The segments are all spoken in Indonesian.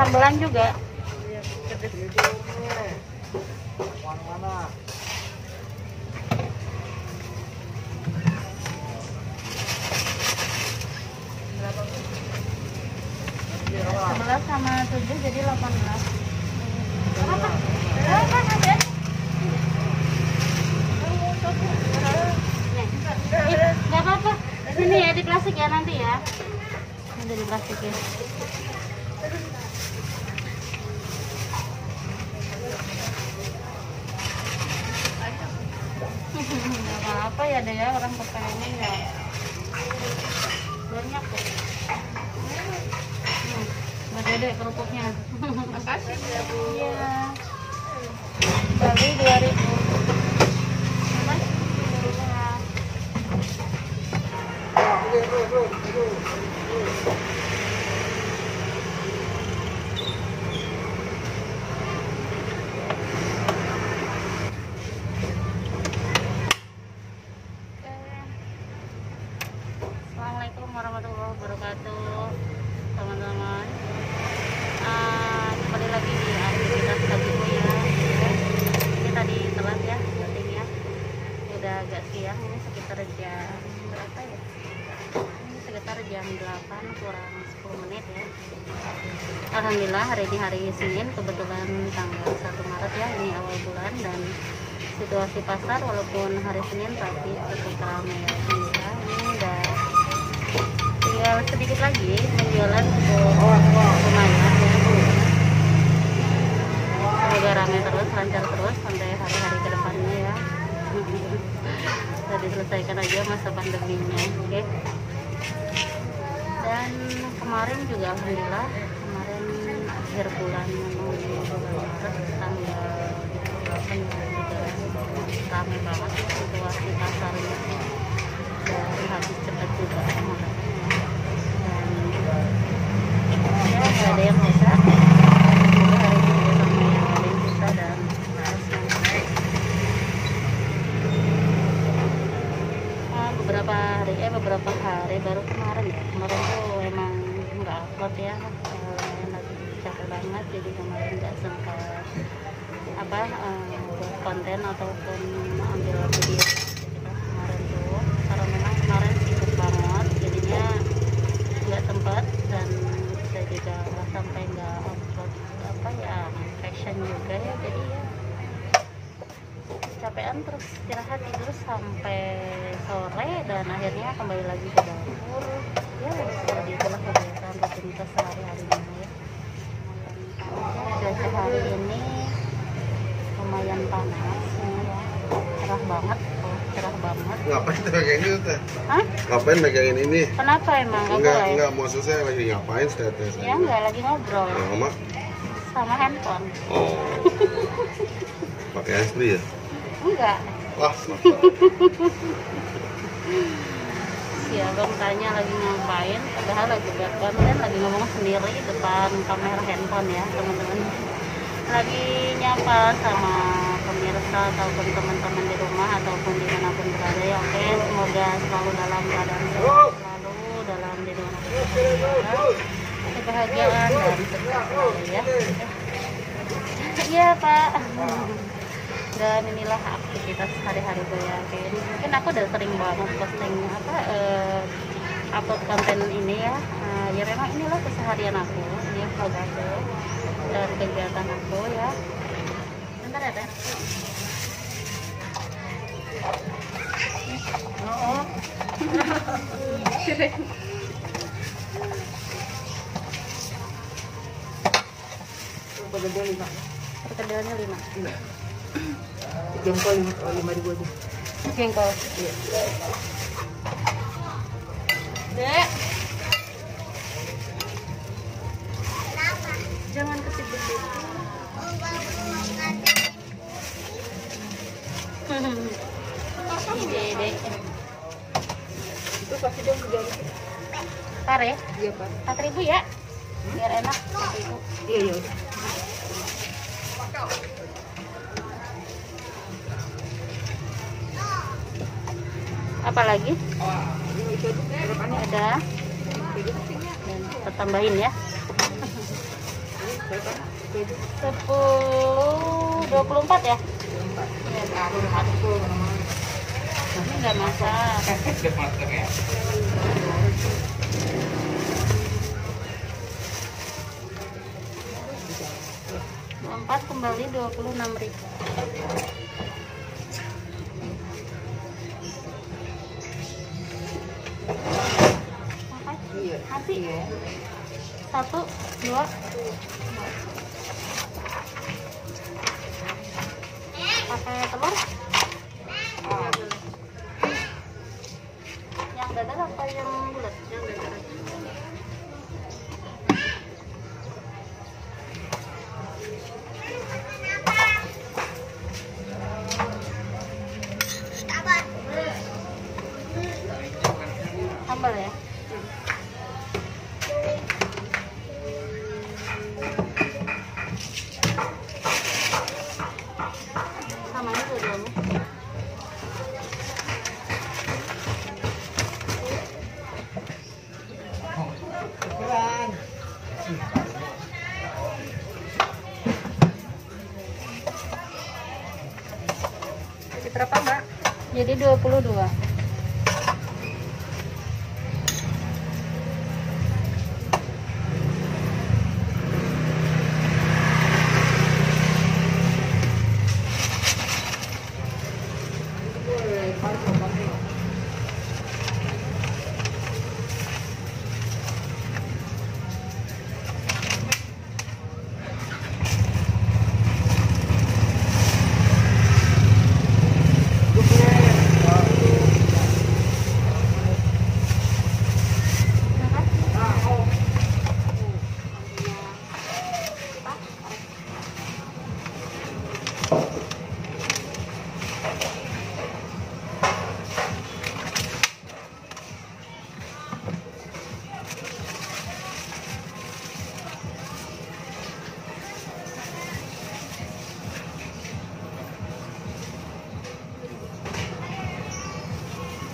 Sambelan juga. Sebelas sama tujuh jadi delapan belas. Nggak apa-apa. Sini ya di plastik ya nanti ya. Ini di plastik ya. Apa-apa ya deh ya orang kepengen ya. Banyak kok. Hmm, Buat dede kerupuknya. Makasih ya Bu. Iya. Kali dua ribu. Assalamualaikum warahmatullahi wabarakatuh teman-teman Ah, kembali lagi di aktivitas pagimu ya ini tadi telat ya ya udah agak siang ini sekitar jam berapa ya ini sekitar jam 8 kurang 10 menit ya Alhamdulillah hari ini hari Senin kebetulan tanggal 1 Maret ya ini awal bulan dan situasi pasar walaupun hari Senin tapi cukup ramai ya ini udah tinggal sedikit lagi penjualan untuk lumayan ya semoga ramai terus lancar terus sampai hari-hari ke depannya ya. Sudah diselesaikan aja masa pandeminya oke? Dan kemarin juga alhamdulillah akhir bulan bulan Maret tanggal 8 juga ramai banget situasi pasarnya. Dan habis cepat juga kemarin dan ya nggak ada yang bisa Semoga hari ini juga sama yang ada yang bisa dan Ah, beberapa hari eh beberapa hari baru kemarin ya kemarin tuh emang nggak upload ya Eh, lagi capek banget jadi kemarin nggak sempat apa eh, buat konten ataupun ambil video kita kemarin tuh. Karena memang kemarin sibuk banget jadinya nggak sempat dan saya juga sampai nggak upload apa ya fashion juga ya jadi ya capean terus istirahat tidur sampai sore dan akhirnya kembali lagi ke dapur. Ya seperti itulah kegiatan rutinitas sehari-harinya ya cuaca hari ini lumayan panas ya cerah banget oh, cerah banget Ngapain tuh pegang itu teh? Hah? Ngapain megangin ini? kenapa emang nggak Enggak, boleh enggak maksud saya lagi ngapain saya teh? ya nggak lagi ngobrol Mama? sama handphone Oh. Pakai asli ya? enggak Wah, si abang tanya lagi ngapain padahal lagi buat konten lagi ngomong sendiri depan kamera handphone ya teman-teman lagi nyapa sama pemirsa ataupun teman-teman di rumah ataupun di mana pun berada ya oke? Semoga selalu dalam keadaan sehat selalu dalam lindungan kebahagiaan dan selalu ya. Iya pak. Dan inilah aktivitas hari-hari gue ya Oke, mungkin aku udah sering banget posting apa eh, upload konten ini ya. Eh, ya memang inilah keseharian aku aku dan kegiatan aku ya bentar ya teh oh Pegadaian lima. perkedelnya lima Jengkol lima, oh, lima ribu aja. jengkol Iya. dek Dek Itu pasti dia kerja. Pare, Iya, Pak. 4000 ya. Biar enak. 4000. Iya, iya. udah. Apa lagi? Ini? Ada kita tambahin ya. berapa? Jadi, 10 24 ya? Empat. 24. Ini enggak masak. empat kembali dua puluh enam ribu Makan? Iya. Iya. satu dua pakai telur? Yang dadar apa yang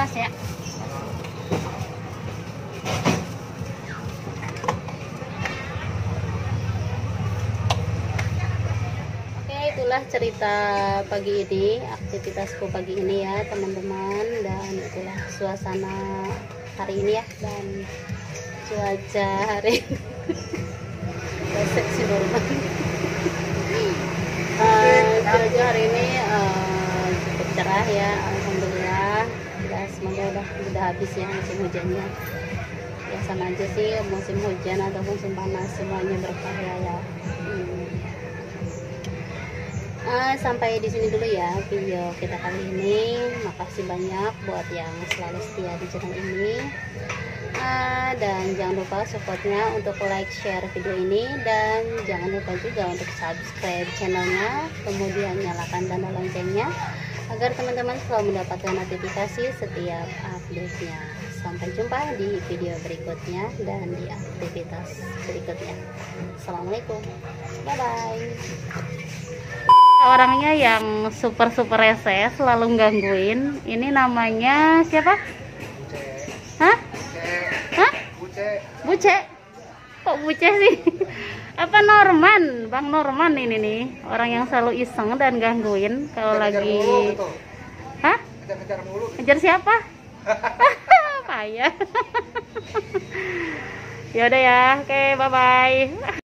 ya. Oke itulah cerita pagi ini aktivitasku pagi ini ya teman-teman. Dan itulah suasana hari ini ya dan cuaca hari ini. Normal. Eh, cuaca hari ini eh, cukup cerah ya ya semoga udah udah habis ya musim hujannya. Ya sama aja sih musim hujan atau musim panas semuanya berkah ya. Hmm. Eh, sampai di sini dulu ya video kita kali ini. Makasih banyak buat yang selalu setia di channel ini. Ah, dan jangan lupa supportnya untuk like share video ini. Dan jangan lupa juga untuk subscribe channelnya. Kemudian nyalakan tanda loncengnya agar teman-teman selalu mendapatkan notifikasi setiap update-nya sampai jumpa di video berikutnya dan di aktivitas berikutnya Assalamualaikum bye bye orangnya yang super super rese selalu gangguin ini namanya siapa Hah? Hah? Buce. Kok Buce sih? Apa Norman? Bang Norman ini nih, orang yang selalu iseng dan gangguin kalau lagi Hah? Kejar-kejar mulu. Ngejar siapa? Payah. ya udah ya. Oke, bye bye.